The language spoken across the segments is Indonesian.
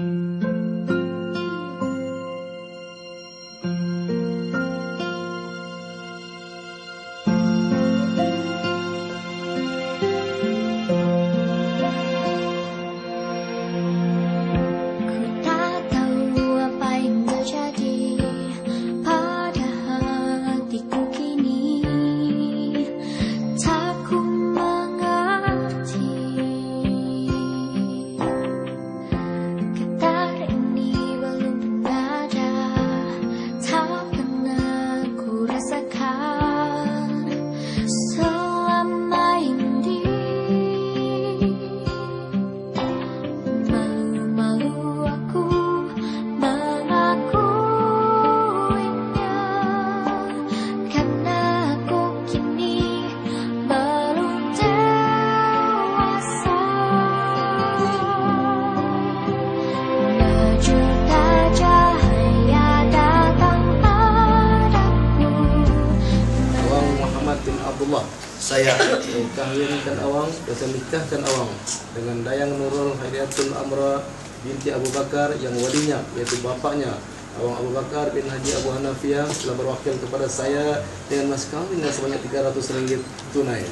Ku Saya Kahwinkan Awang dan nikahkan Awang Dengan Dayang Nurul Haidatul Amra binti Abu Bakar yang walinya yaitu bapaknya Awang Abu Bakar bin Haji Abu Hanafiah telah berwakil kepada saya dengan mas kawin yang sebanyak 300 ringgit tunai.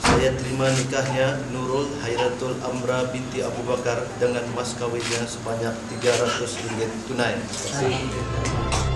Saya terima nikahnya Nurul Hairatul Amra binti Abu Bakar dengan mas kawinnya sebanyak 300 ringgit tunai. Terima kasih.